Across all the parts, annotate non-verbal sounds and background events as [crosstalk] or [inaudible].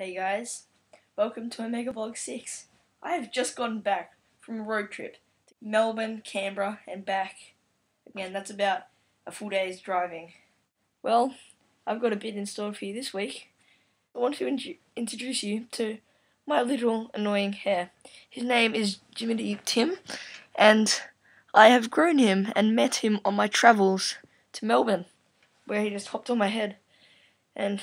Hey guys, welcome to Omega Vlog 6. I have just gotten back from a road trip to Melbourne, Canberra, and back. Again, that's about a full day's driving. Well, I've got a bit in store for you this week. I want to in- introduce you to my little annoying hair. His name is Jimmy Tim, and I have grown him and met him on my travels to Melbourne, where he just hopped on my head, and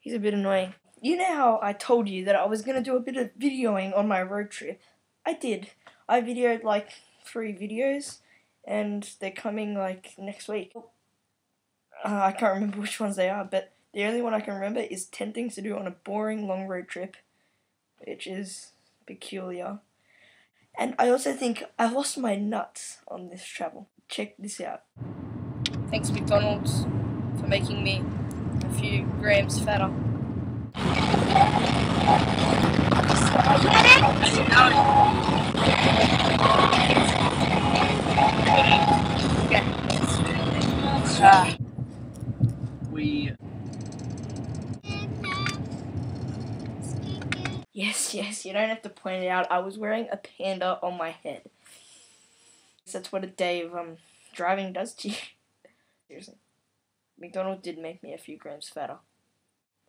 he's a bit annoying. You know how I told you that I was gonna do a bit of videoing on my road trip? I did. I videoed like three videos, and they're coming like next week. Uh, I can't remember which ones they are, but the only one I can remember is 10 things to do on a boring long road trip, which is peculiar. And I also think I lost my nuts on this travel. Check this out. Thanks, McDonald's, for making me a few grams fatter. Yes, yes, you don't have to point it out. I was wearing a panda on my head. That's what a day of um driving does to you. [laughs] Seriously. McDonald did make me a few grams fatter.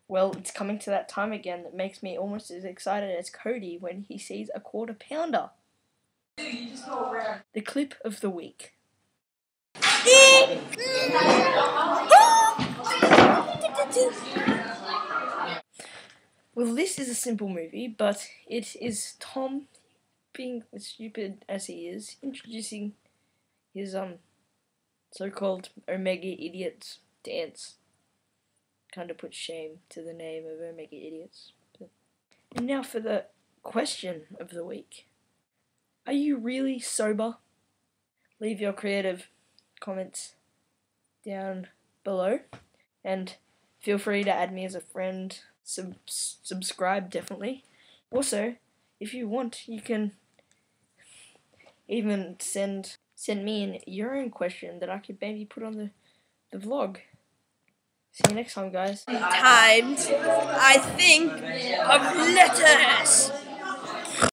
Well, it's coming to that time again that makes me almost as excited as Cody when he sees a quarter pounder. The clip of the week. Well, this is a simple movie, but it is Tom, being as stupid as he is, introducing his um so-called Omega Idiots dance. Kind of puts shame to the name of Omega Idiots. But... And now for the question of the week: Are you really sober? Leave your creative comments down below, and feel free to add me as a friend sub- subscribe definitely. Also, if you want, you can even send send me in your own question that I could maybe put on the the vlog. See you next time, guys. times I think of letters.